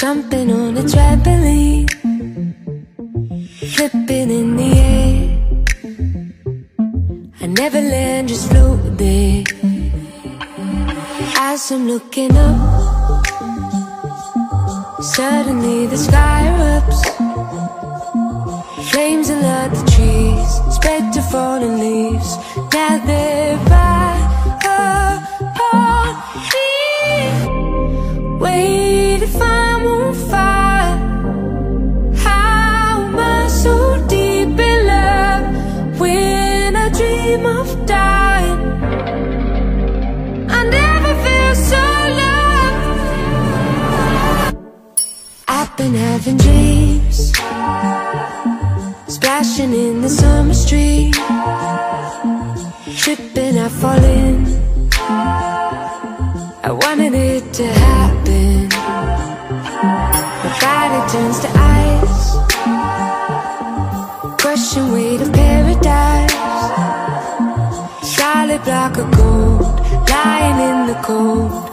Jumping on a trampoline. Flipping in the air. I never land, just float there As I'm looking up Suddenly the sky erupts. Flames alert the trees Spread to fallen leaves. Now they're by upon me Wait been having dreams. Splashing in the summer stream. Tripping, I fall in. I wanted it to happen. My body turns to ice. Crushing weight of paradise. Solid block of gold Lying in the cold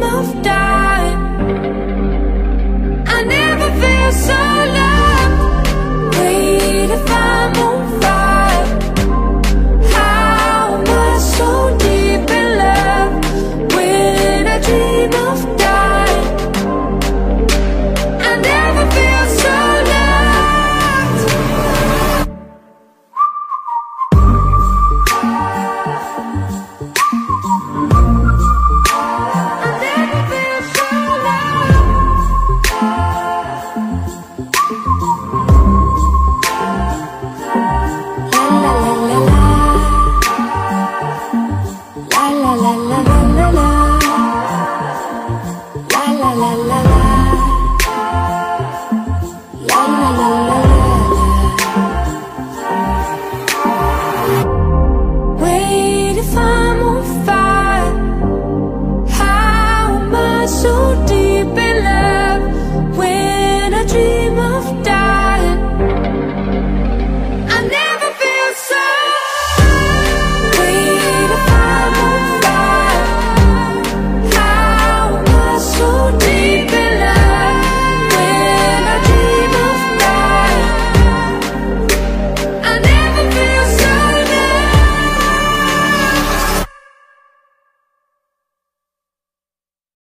moved on.